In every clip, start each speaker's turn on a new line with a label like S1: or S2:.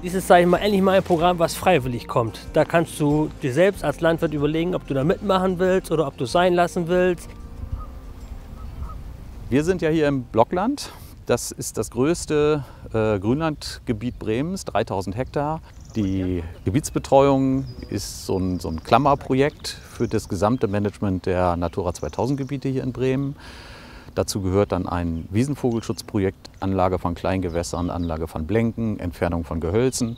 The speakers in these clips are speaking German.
S1: Dies ist, sage ich mal, endlich mal ein Programm, was freiwillig kommt. Da kannst du dir selbst als Landwirt überlegen, ob du da mitmachen willst oder ob du es sein lassen willst.
S2: Wir sind ja hier im Blockland. Das ist das größte äh, Grünlandgebiet Bremens, 3000 Hektar. Die Gebietsbetreuung ist so ein, so ein Klammerprojekt für das gesamte Management der Natura 2000 Gebiete hier in Bremen. Dazu gehört dann ein Wiesenvogelschutzprojekt, Anlage von Kleingewässern, Anlage von Blenken, Entfernung von Gehölzen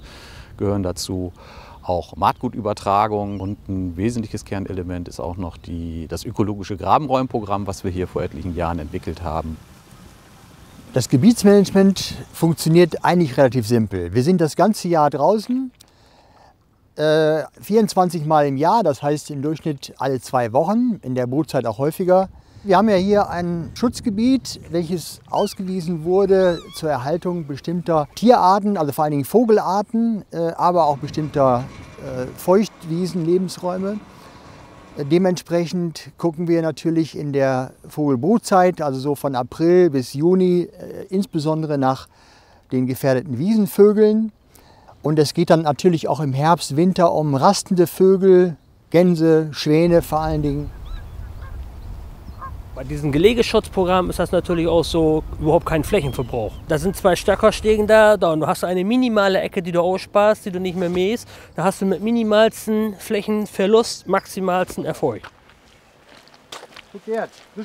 S2: gehören dazu. Auch Maatgutübertragung und ein wesentliches Kernelement ist auch noch die, das ökologische Grabenräumprogramm, was wir hier vor etlichen Jahren entwickelt haben.
S3: Das Gebietsmanagement funktioniert eigentlich relativ simpel. Wir sind das ganze Jahr draußen, äh, 24 Mal im Jahr, das heißt im Durchschnitt alle zwei Wochen, in der Brutzeit auch häufiger. Wir haben ja hier ein Schutzgebiet, welches ausgewiesen wurde zur Erhaltung bestimmter Tierarten, also vor allen Dingen Vogelarten, äh, aber auch bestimmter äh, Feuchtwiesen, Lebensräume. Äh, dementsprechend gucken wir natürlich in der Vogelbrutzeit, also so von April bis Juni, insbesondere nach den gefährdeten Wiesenvögeln. Und es geht dann natürlich auch im Herbst, Winter um rastende Vögel, Gänse, Schwäne vor allen Dingen.
S1: Bei diesem Gelegeschutzprogramm ist das natürlich auch so überhaupt kein Flächenverbrauch. Da sind zwei Stöckerstegen da, da und du hast eine minimale Ecke, die du aussparst, die du nicht mehr mähst. Da hast du mit minimalsten Flächenverlust maximalsten Erfolg.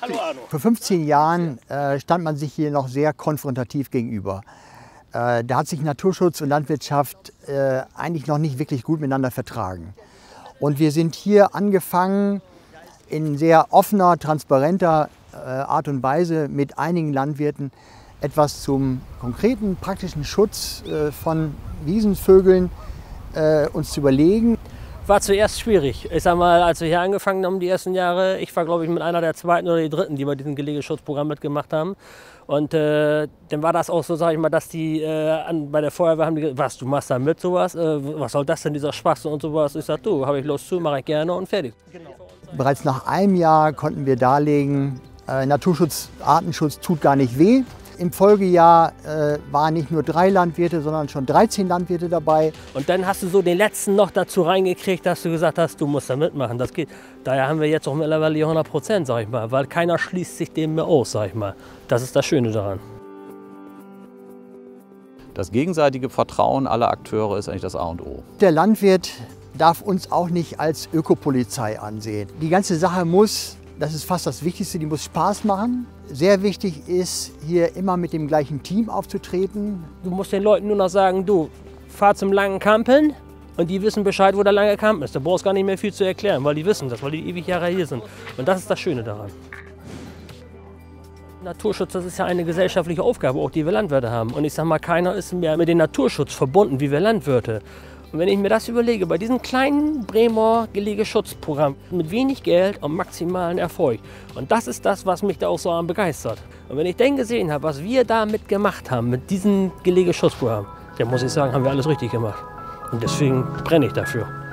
S3: Hallo Arno. Vor 15 Jahren äh, stand man sich hier noch sehr konfrontativ gegenüber. Äh, da hat sich Naturschutz und Landwirtschaft äh, eigentlich noch nicht wirklich gut miteinander vertragen. Und wir sind hier angefangen, in sehr offener, transparenter äh, Art und Weise mit einigen Landwirten etwas zum konkreten, praktischen Schutz äh, von Wiesenvögeln äh, uns zu überlegen.
S1: War zuerst schwierig. Ich sag mal, als wir hier angefangen haben, die ersten Jahre, ich war glaube ich mit einer der zweiten oder die dritten, die bei diesem Gelegeschutzprogramm mitgemacht haben. Und äh, dann war das auch so, sag ich mal, dass die äh, an, bei der Feuerwehr haben die gesagt, was, du machst da mit sowas? Äh, was soll das denn, dieser Spaß und sowas? Ich sag, du, habe ich Lust zu, mache ich gerne und fertig. Genau.
S3: Bereits nach einem Jahr konnten wir darlegen, äh, Naturschutz, Artenschutz tut gar nicht weh. Im Folgejahr äh, waren nicht nur drei Landwirte, sondern schon 13 Landwirte dabei.
S1: Und dann hast du so den letzten noch dazu reingekriegt, dass du gesagt hast, du musst da mitmachen. Das geht. Daher haben wir jetzt auch mittlerweile 100 Prozent, sag ich mal, weil keiner schließt sich dem mehr aus, sag ich mal. Das ist das Schöne daran.
S2: Das gegenseitige Vertrauen aller Akteure ist eigentlich das A und O.
S3: Der Landwirt darf uns auch nicht als Ökopolizei ansehen. Die ganze Sache muss, das ist fast das Wichtigste, die muss Spaß machen. Sehr wichtig ist, hier immer mit dem gleichen Team aufzutreten.
S1: Du musst den Leuten nur noch sagen, du, fahr zum langen Kampen und die wissen Bescheid, wo der lange Kampen ist. Da brauchst gar nicht mehr viel zu erklären, weil die wissen das, weil die ewig Jahre hier sind. Und das ist das Schöne daran. Naturschutz, das ist ja eine gesellschaftliche Aufgabe, auch die wir Landwirte haben. Und ich sage mal, keiner ist mehr mit dem Naturschutz verbunden wie wir Landwirte. Und wenn ich mir das überlege, bei diesem kleinen Bremer Gelegeschutzprogramm mit wenig Geld und maximalen Erfolg. Und das ist das, was mich da auch so begeistert. Und wenn ich dann gesehen habe, was wir damit gemacht haben, mit diesem Gelegeschutzprogramm, dann muss ich sagen, haben wir alles richtig gemacht. Und deswegen brenne ich dafür.